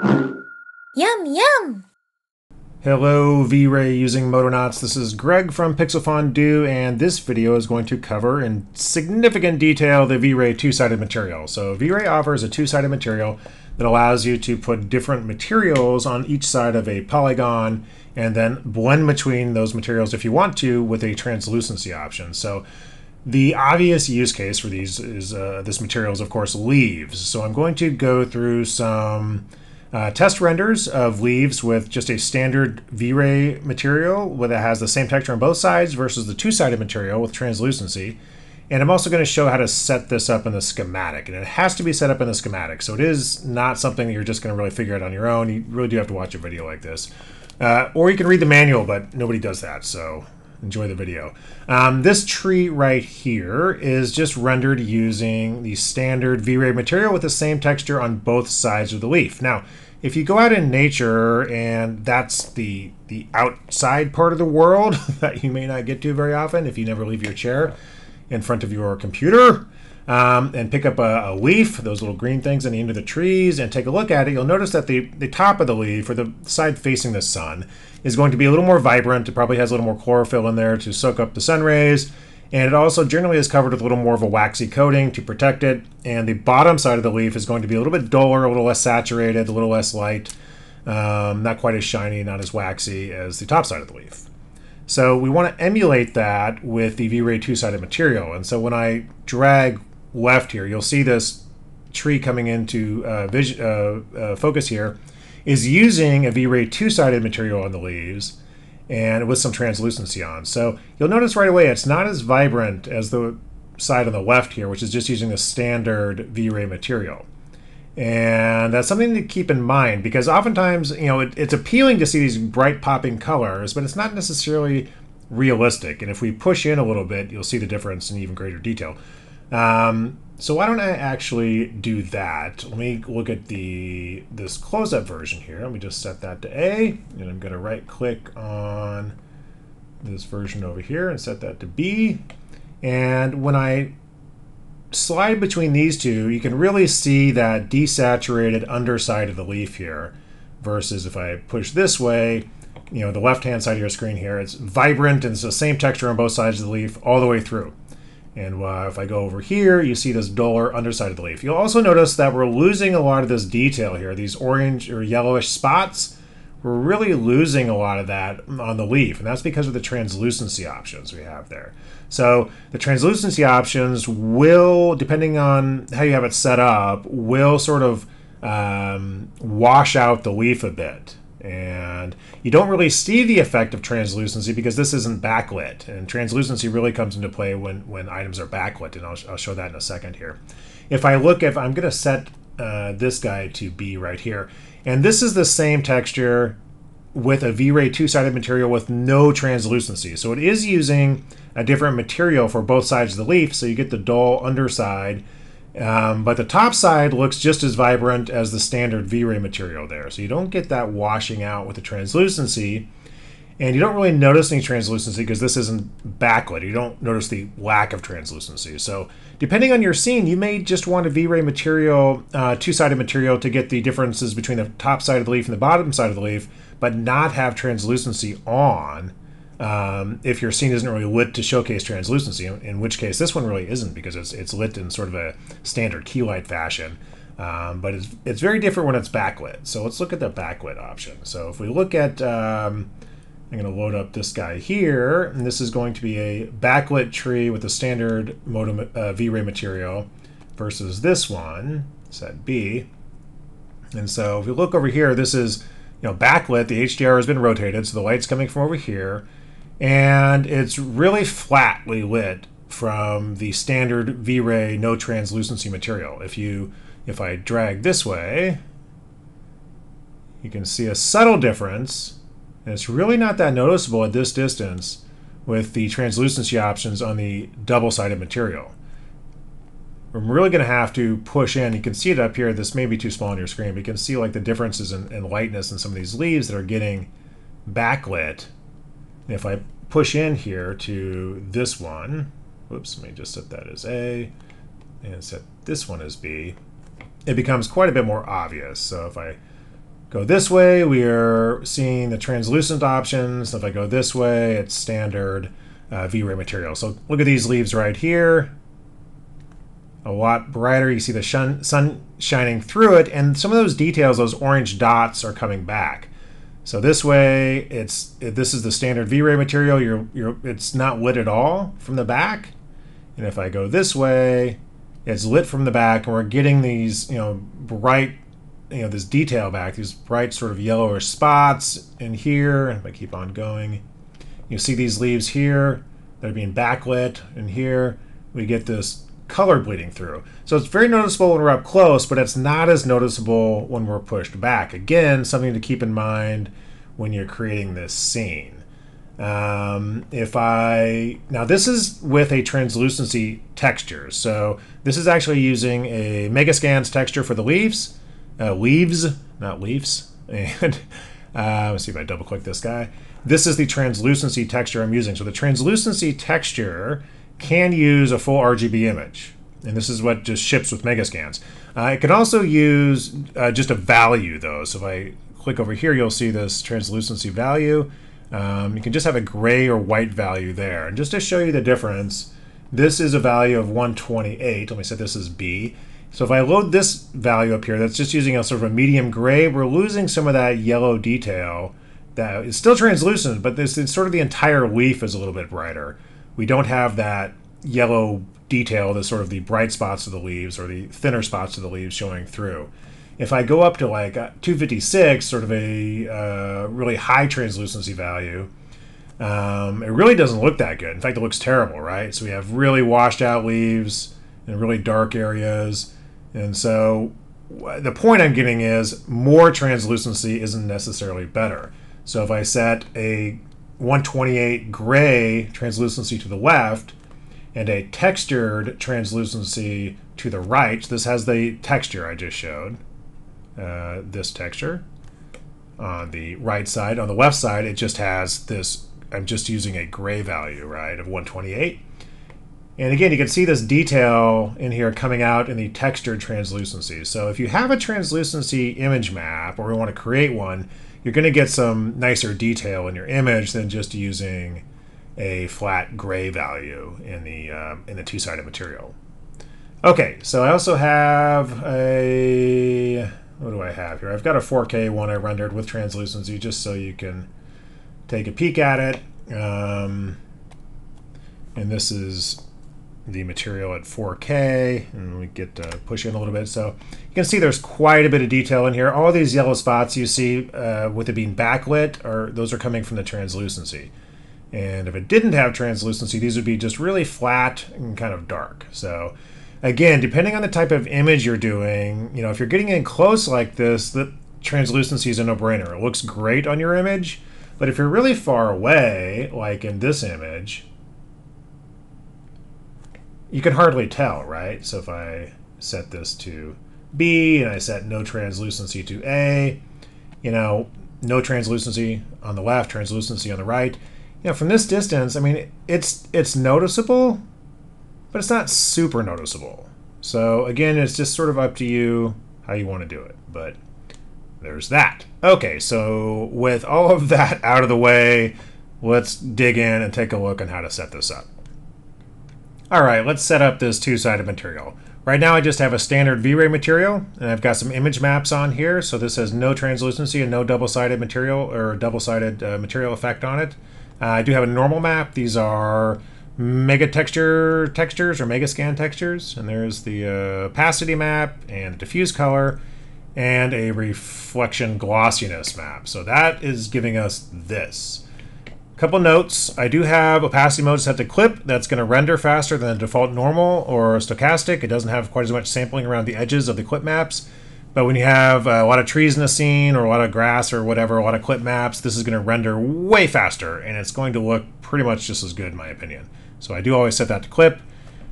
Yum yum! Hello V-Ray using Modonauts. This is Greg from Pixel Fondue and this video is going to cover in significant detail the V-Ray two-sided material. So V-Ray offers a two-sided material that allows you to put different materials on each side of a polygon and then blend between those materials if you want to with a translucency option. So the obvious use case for these is uh, this material is of course leaves. So I'm going to go through some uh, test renders of leaves with just a standard V-Ray material that has the same texture on both sides versus the two-sided material with translucency. And I'm also going to show how to set this up in the schematic. And it has to be set up in the schematic. So it is not something that you're just going to really figure out on your own. You really do have to watch a video like this. Uh, or you can read the manual, but nobody does that. So enjoy the video. Um, this tree right here is just rendered using the standard V-Ray material with the same texture on both sides of the leaf. Now, if you go out in nature and that's the the outside part of the world that you may not get to very often if you never leave your chair in front of your computer, um, and pick up a, a, leaf, those little green things on the end of the trees, and take a look at it, you'll notice that the, the top of the leaf, or the side facing the sun, is going to be a little more vibrant. It probably has a little more chlorophyll in there to soak up the sun rays. And it also generally is covered with a little more of a waxy coating to protect it. And the bottom side of the leaf is going to be a little bit duller, a little less saturated, a little less light, um, not quite as shiny, not as waxy as the top side of the leaf. So we want to emulate that with the V-Ray two-sided material. And so when I drag left here, you'll see this tree coming into uh, uh, uh, focus here is using a V-Ray two-sided material on the leaves and with some translucency on. So you'll notice right away it's not as vibrant as the side on the left here, which is just using the standard V-Ray material. And that's something to keep in mind because oftentimes, you know, it, it's appealing to see these bright popping colors, but it's not necessarily realistic. And if we push in a little bit, you'll see the difference in even greater detail. Um, so why don't I actually do that? Let me look at the this close-up version here. Let me just set that to A, and I'm going to right-click on this version over here and set that to B. And when I slide between these two, you can really see that desaturated underside of the leaf here versus if I push this way, you know, the left-hand side of your screen here, it's vibrant and it's the same texture on both sides of the leaf all the way through. And uh, if I go over here, you see this duller underside of the leaf. You'll also notice that we're losing a lot of this detail here. These orange or yellowish spots, we're really losing a lot of that on the leaf. And that's because of the translucency options we have there. So the translucency options will, depending on how you have it set up, will sort of um, wash out the leaf a bit. And you don't really see the effect of translucency because this isn't backlit. And translucency really comes into play when, when items are backlit. And I'll, I'll show that in a second here. If I look, if I'm going to set uh, this guy to be right here. And this is the same texture with a V-Ray two-sided material with no translucency. So it is using a different material for both sides of the leaf. So you get the dull underside um, but the top side looks just as vibrant as the standard V-Ray material there. So you don't get that washing out with the translucency. And you don't really notice any translucency because this isn't backlit. You don't notice the lack of translucency. So depending on your scene, you may just want a V-Ray material, uh, two-sided material to get the differences between the top side of the leaf and the bottom side of the leaf, but not have translucency on um, if your scene isn't really lit to showcase translucency, in which case this one really isn't because it's, it's lit in sort of a standard key light fashion. Um, but it's, it's very different when it's backlit. So let's look at the backlit option. So if we look at, um, I'm going to load up this guy here, and this is going to be a backlit tree with a standard Modo, uh, V-Ray material versus this one, set B. And so if you look over here, this is you know backlit. The HDR has been rotated, so the light's coming from over here and it's really flatly lit from the standard V-Ray no translucency material. If you if I drag this way, you can see a subtle difference, and it's really not that noticeable at this distance with the translucency options on the double-sided material. I'm really going to have to push in. You can see it up here. This may be too small on your screen, but you can see like the differences in, in lightness in some of these leaves that are getting backlit if I push in here to this one, whoops, let me just set that as A and set this one as B, it becomes quite a bit more obvious. So if I go this way, we are seeing the translucent options. If I go this way, it's standard uh, V-Ray material. So look at these leaves right here. A lot brighter. You see the shun, sun shining through it, and some of those details, those orange dots, are coming back. So this way, it's this is the standard V-Ray material. You're, you're, it's not lit at all from the back. And if I go this way, it's lit from the back, and we're getting these, you know, bright you know this detail back, these bright sort of yellowish spots in here. If I keep on going, you see these leaves here that are being backlit, and here we get this color bleeding through. So it's very noticeable when we're up close, but it's not as noticeable when we're pushed back. Again, something to keep in mind when you're creating this scene. Um, if I now this is with a translucency texture, so this is actually using a Megascans texture for the leaves uh, leaves, not leaves. And uh, let's see if I double click this guy. This is the translucency texture I'm using. So the translucency texture can use a full RGB image. And this is what just ships with Megascans. Uh, it can also use uh, just a value though. So if I click over here, you'll see this translucency value. Um, you can just have a gray or white value there. And just to show you the difference, this is a value of 128. Let me set this as B. So if I load this value up here, that's just using a sort of a medium gray, we're losing some of that yellow detail that is still translucent, but this sort of the entire leaf is a little bit brighter. We don't have that yellow detail, the sort of the bright spots of the leaves or the thinner spots of the leaves showing through. If I go up to like 256, sort of a uh, really high translucency value, um, it really doesn't look that good. In fact, it looks terrible, right? So we have really washed out leaves in really dark areas. And so the point I'm getting is more translucency isn't necessarily better. So if I set a 128 gray translucency to the left and a textured translucency to the right, this has the texture I just showed, uh, this texture on the right side. On the left side, it just has this, I'm just using a gray value, right, of 128. And again, you can see this detail in here coming out in the textured translucency. So if you have a translucency image map or we want to create one, you're going to get some nicer detail in your image than just using a flat gray value in the uh, in the two-sided material. Okay, so I also have a what do I have here? I've got a 4K one I rendered with translucency just so you can take a peek at it. Um, and this is the material at 4K, and we get to push in a little bit. So you can see there's quite a bit of detail in here. All these yellow spots you see uh, with it being backlit, are those are coming from the translucency. And if it didn't have translucency, these would be just really flat and kind of dark. So again, depending on the type of image you're doing, you know, if you're getting in close like this, the translucency is a no-brainer. It looks great on your image, but if you're really far away, like in this image, you can hardly tell, right? So if I set this to B and I set no translucency to A, you know, no translucency on the left, translucency on the right. You know, from this distance, I mean, it's it's noticeable, but it's not super noticeable. So again, it's just sort of up to you how you want to do it. But there's that. Okay, so with all of that out of the way, let's dig in and take a look on how to set this up. All right, let's set up this two-sided material. Right now I just have a standard V-Ray material, and I've got some image maps on here, so this has no translucency and no double-sided material or double-sided uh, material effect on it. Uh, I do have a normal map. These are mega texture textures or Megascan textures, and there's the uh, opacity map and diffuse color and a reflection glossiness map. So that is giving us this. Couple notes, I do have opacity mode set to clip. That's going to render faster than the default normal or stochastic. It doesn't have quite as much sampling around the edges of the clip maps. But when you have uh, a lot of trees in a scene or a lot of grass or whatever, a lot of clip maps, this is going to render way faster and it's going to look pretty much just as good in my opinion. So I do always set that to clip.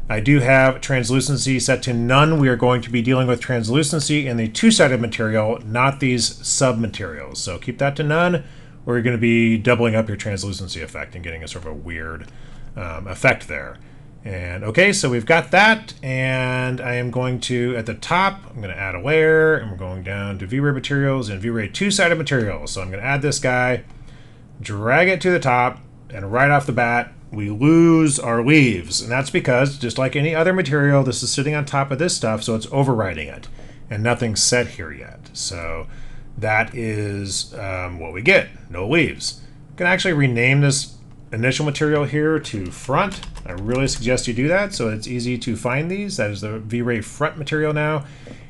I do have translucency set to none. We are going to be dealing with translucency in the two-sided material, not these sub-materials. So keep that to none or you're going to be doubling up your translucency effect and getting a sort of a weird um, effect there. And okay, so we've got that, and I am going to, at the top, I'm going to add a layer, and we're going down to V-Ray Materials and V-Ray two-sided materials. So I'm going to add this guy, drag it to the top, and right off the bat, we lose our leaves. And that's because, just like any other material, this is sitting on top of this stuff, so it's overriding it. And nothing's set here yet. So that is um, what we get, no leaves. I can actually rename this initial material here to front. I really suggest you do that so it's easy to find these. That is the V-Ray front material now.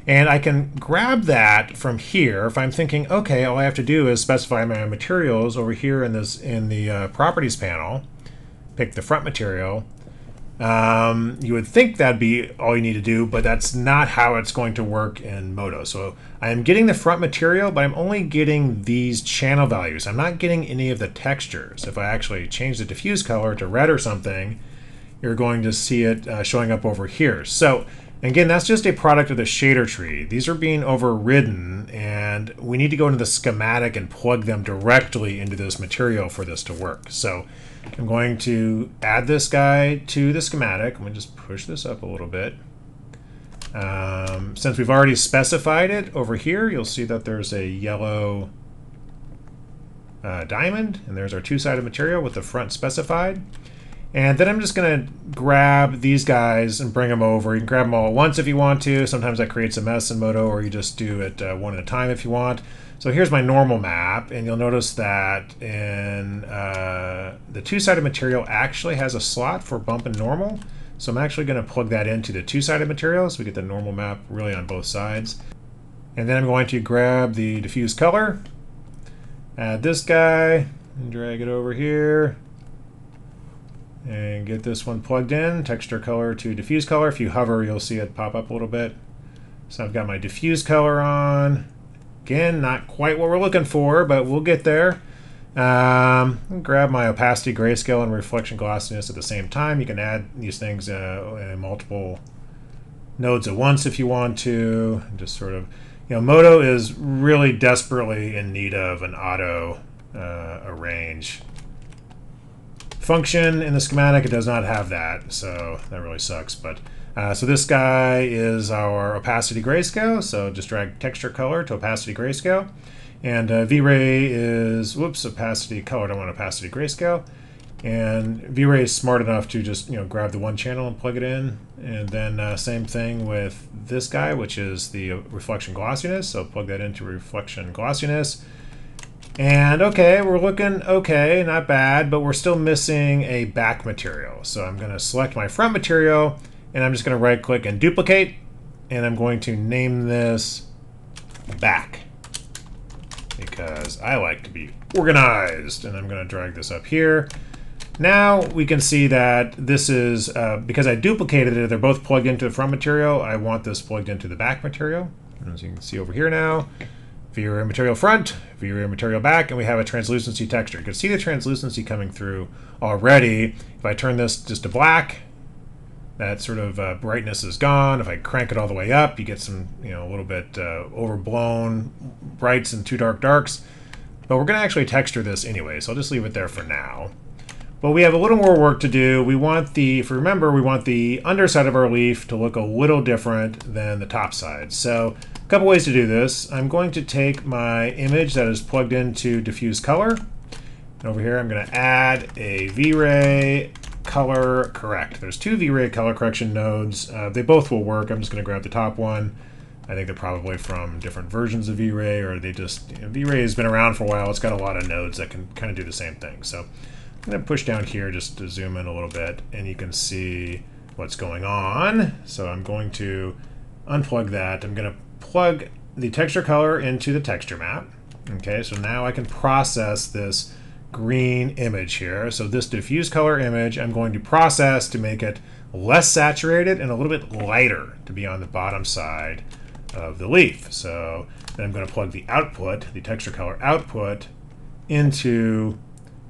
And I can grab that from here if I'm thinking, okay, all I have to do is specify my materials over here in this in the uh, properties panel, pick the front material, um, you would think that'd be all you need to do, but that's not how it's going to work in Modo. So I am getting the front material, but I'm only getting these channel values. I'm not getting any of the textures. If I actually change the diffuse color to red or something, you're going to see it uh, showing up over here. So again, that's just a product of the shader tree. These are being overridden, and we need to go into the schematic and plug them directly into this material for this to work. So I'm going to add this guy to the schematic. I'm going to just push this up a little bit. Um, since we've already specified it over here, you'll see that there's a yellow uh, diamond, and there's our two-sided material with the front specified. And then I'm just going to grab these guys and bring them over. You can grab them all at once if you want to. Sometimes that creates a mess in Modo, or you just do it uh, one at a time if you want. So here's my normal map, and you'll notice that in uh, the two-sided material actually has a slot for bump and normal. So I'm actually going to plug that into the two-sided material so we get the normal map really on both sides. And then I'm going to grab the diffuse color, add this guy, and drag it over here. And get this one plugged in, texture color to diffuse color. If you hover, you'll see it pop up a little bit. So I've got my diffuse color on. Again, not quite what we're looking for, but we'll get there. Um, grab my opacity, grayscale, and reflection glossiness at the same time. You can add these things uh, in multiple nodes at once if you want to. Just sort of, you know, Modo is really desperately in need of an auto uh, arrange function in the schematic. It does not have that, so that really sucks. But uh, so this guy is our opacity grayscale. So just drag texture color to opacity grayscale. And uh, V-Ray is, whoops, opacity color. I don't want opacity grayscale. And V-Ray is smart enough to just, you know, grab the one channel and plug it in. And then uh, same thing with this guy, which is the reflection glossiness. So plug that into reflection glossiness. And okay, we're looking okay, not bad, but we're still missing a back material. So I'm going to select my front material and I'm just going to right click and duplicate and I'm going to name this back because I like to be organized and I'm going to drag this up here. Now we can see that this is, uh, because I duplicated it, they're both plugged into the front material. I want this plugged into the back material. As you can see over here now, V-Ray material front, V-Ray material back, and we have a translucency texture. You can see the translucency coming through already. If I turn this just to black, that sort of uh, brightness is gone. If I crank it all the way up, you get some, you know, a little bit uh, overblown brights and too dark darks. But we're going to actually texture this anyway, so I'll just leave it there for now. But we have a little more work to do. We want the, if you remember, we want the underside of our leaf to look a little different than the top side. So a couple ways to do this. I'm going to take my image that is plugged into diffuse color. And over here, I'm going to add a V-Ray color correct. There's two V-Ray color correction nodes. Uh, they both will work. I'm just going to grab the top one. I think they're probably from different versions of V-Ray, or they just, you know, V-Ray has been around for a while. It's got a lot of nodes that can kind of do the same thing. So I'm going to push down here just to zoom in a little bit, and you can see what's going on. So I'm going to unplug that. I'm going to plug the texture color into the texture map. Okay, so now I can process this green image here. So this diffuse color image I'm going to process to make it less saturated and a little bit lighter to be on the bottom side of the leaf. So then I'm going to plug the output, the texture color output, into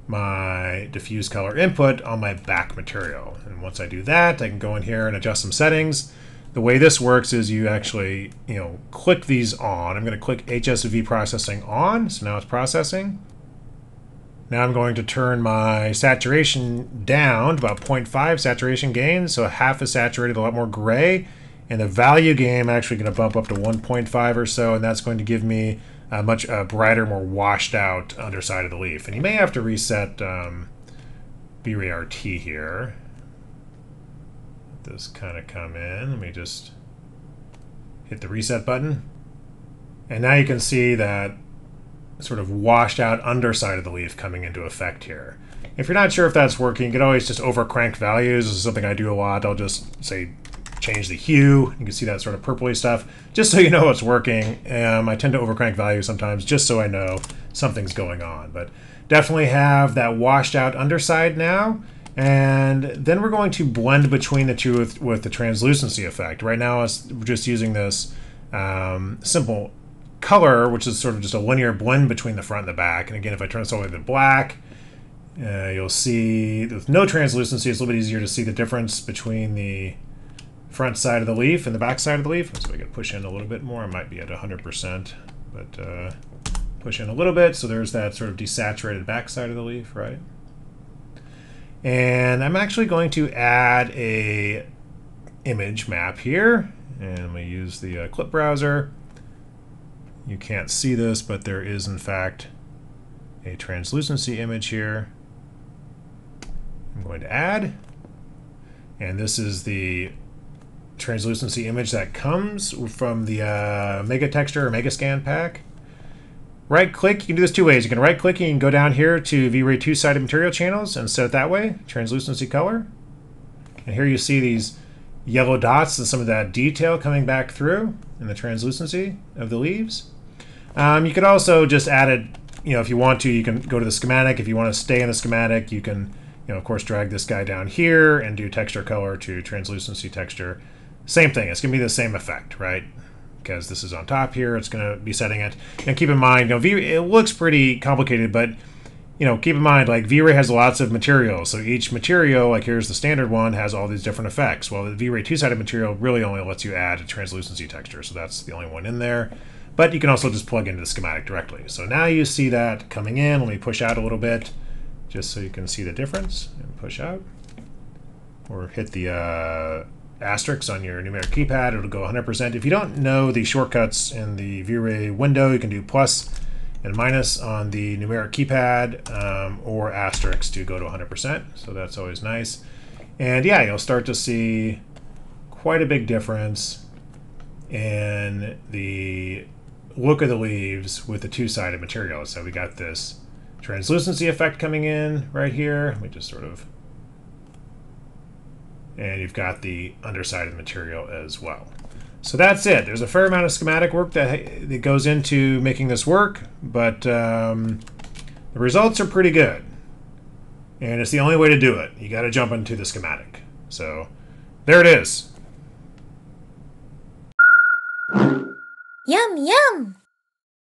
my diffuse color input on my back material. And once I do that, I can go in here and adjust some settings. The way this works is you actually, you know, click these on. I'm going to click HSV processing on. So now it's processing. Now I'm going to turn my saturation down to about 0.5 saturation gain, so half is saturated, a lot more gray. And the value gain I'm actually going to bump up to 1.5 or so, and that's going to give me a much uh, brighter, more washed out underside of the leaf. And you may have to reset um, V-Ray here. Let this kind of come in. Let me just hit the reset button. And now you can see that sort of washed out underside of the leaf coming into effect here. If you're not sure if that's working, you can always just over crank values. This is something I do a lot. I'll just say change the hue. You can see that sort of purpley stuff. Just so you know it's working. Um, I tend to over crank values sometimes just so I know something's going on. But definitely have that washed out underside now. And then we're going to blend between the two with, with the translucency effect. Right now, we're just using this um, simple color, which is sort of just a linear blend between the front and the back. And again, if I turn this all the way to black, uh, you'll see with no translucency, it's a little bit easier to see the difference between the front side of the leaf and the back side of the leaf. So we can push in a little bit more. I might be at 100%, but uh, push in a little bit. So there's that sort of desaturated back side of the leaf, right? And I'm actually going to add a image map here. And I'm going to use the uh, clip browser. You can't see this, but there is in fact a translucency image here. I'm going to add. And this is the translucency image that comes from the uh, Mega Texture or Mega Scan pack. Right click, you can do this two ways. You can right click and go down here to V-Ray two-sided material channels and set it that way, translucency color. And here you see these yellow dots and some of that detail coming back through in the translucency of the leaves. Um, you could also just add it, you know, if you want to, you can go to the schematic. If you want to stay in the schematic, you can, you know, of course, drag this guy down here and do texture color to translucency texture. Same thing, it's going to be the same effect, right? because this is on top here. It's going to be setting it. And keep in mind, you know, V it looks pretty complicated, but you know, keep in mind, like V-Ray has lots of materials. So each material, like here's the standard one, has all these different effects. Well, the V-Ray two-sided material really only lets you add a translucency texture. So that's the only one in there. But you can also just plug into the schematic directly. So now you see that coming in. Let me push out a little bit just so you can see the difference and push out. Or hit the uh, asterisk on your numeric keypad, it'll go 100%. If you don't know the shortcuts in the V-Ray window, you can do plus and minus on the numeric keypad um, or asterisk to go to 100%. So that's always nice. And yeah, you'll start to see quite a big difference in the look of the leaves with the two-sided material. So we got this translucency effect coming in right here. Let me just sort of and you've got the underside of the material as well. So that's it. There's a fair amount of schematic work that, that goes into making this work, but um, the results are pretty good. And it's the only way to do it. You got to jump into the schematic. So there it is. Yum, yum!